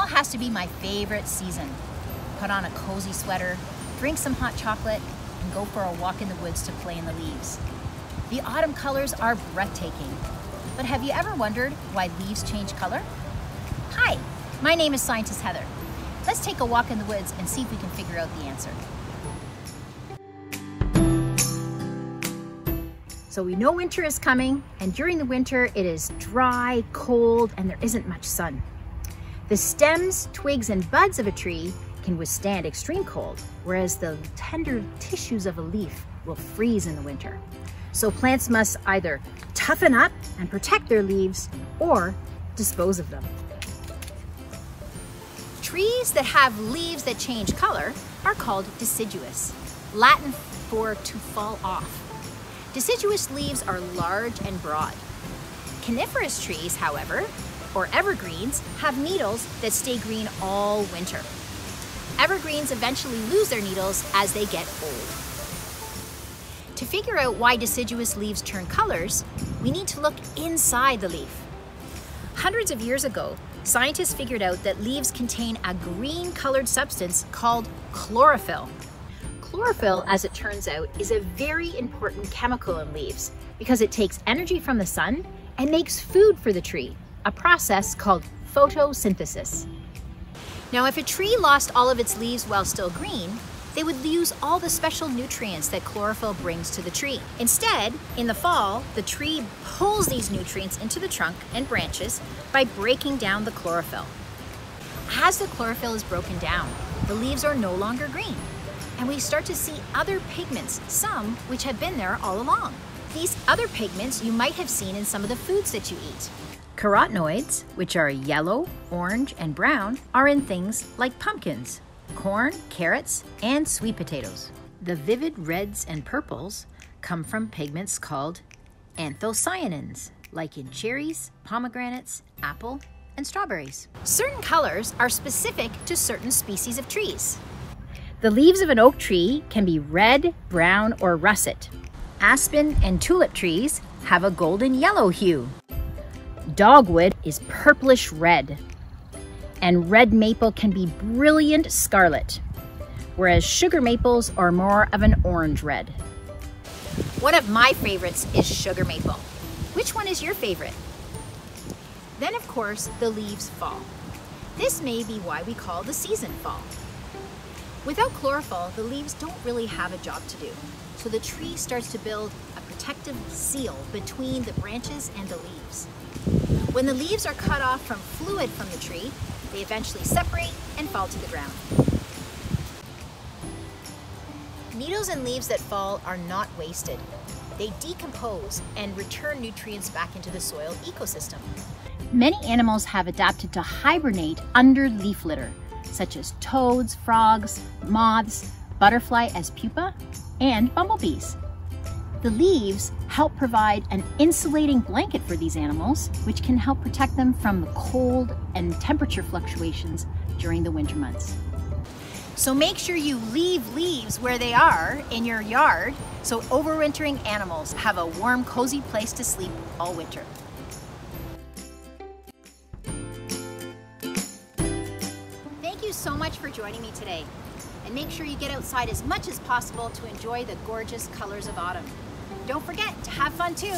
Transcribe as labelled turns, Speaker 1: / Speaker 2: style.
Speaker 1: Fall has to be my favorite season. Put on a cozy sweater, drink some hot chocolate, and go for a walk in the woods to play in the leaves. The autumn colors are breathtaking. But have you ever wondered why leaves change color? Hi, my name is Scientist Heather. Let's take a walk in the woods and see if we can figure out the answer. So we know winter is coming, and during the winter it is dry, cold, and there isn't much sun. The stems, twigs, and buds of a tree can withstand extreme cold, whereas the tender tissues of a leaf will freeze in the winter. So plants must either toughen up and protect their leaves or dispose of them. Trees that have leaves that change color are called deciduous, Latin for to fall off. Deciduous leaves are large and broad. Coniferous trees, however, or evergreens, have needles that stay green all winter. Evergreens eventually lose their needles as they get old. To figure out why deciduous leaves turn colors, we need to look inside the leaf. Hundreds of years ago, scientists figured out that leaves contain a green colored substance called chlorophyll. Chlorophyll, as it turns out, is a very important chemical in leaves because it takes energy from the sun and makes food for the tree, a process called photosynthesis. Now, if a tree lost all of its leaves while still green, they would lose all the special nutrients that chlorophyll brings to the tree. Instead, in the fall, the tree pulls these nutrients into the trunk and branches by breaking down the chlorophyll. As the chlorophyll is broken down, the leaves are no longer green, and we start to see other pigments, some which have been there all along. These other pigments you might have seen in some of the foods that you eat. Carotenoids, which are yellow, orange, and brown, are in things like pumpkins, corn, carrots, and sweet potatoes. The vivid reds and purples come from pigments called anthocyanins, like in cherries, pomegranates, apple, and strawberries. Certain colors are specific to certain species of trees. The leaves of an oak tree can be red, brown, or russet. Aspen and tulip trees have a golden yellow hue. Dogwood is purplish red, and red maple can be brilliant scarlet, whereas sugar maples are more of an orange red. One of my favorites is sugar maple. Which one is your favorite? Then of course, the leaves fall. This may be why we call the season fall. Without chlorophyll, the leaves don't really have a job to do. So the tree starts to build a protective seal between the branches and the leaves. When the leaves are cut off from fluid from the tree, they eventually separate and fall to the ground. Needles and leaves that fall are not wasted. They decompose and return nutrients back into the soil ecosystem. Many animals have adapted to hibernate under leaf litter, such as toads, frogs, moths, butterfly as pupa, and bumblebees. The leaves help provide an insulating blanket for these animals, which can help protect them from the cold and temperature fluctuations during the winter months. So make sure you leave leaves where they are in your yard so overwintering animals have a warm, cozy place to sleep all winter. So much for joining me today. And make sure you get outside as much as possible to enjoy the gorgeous colors of autumn. Don't forget to have fun too.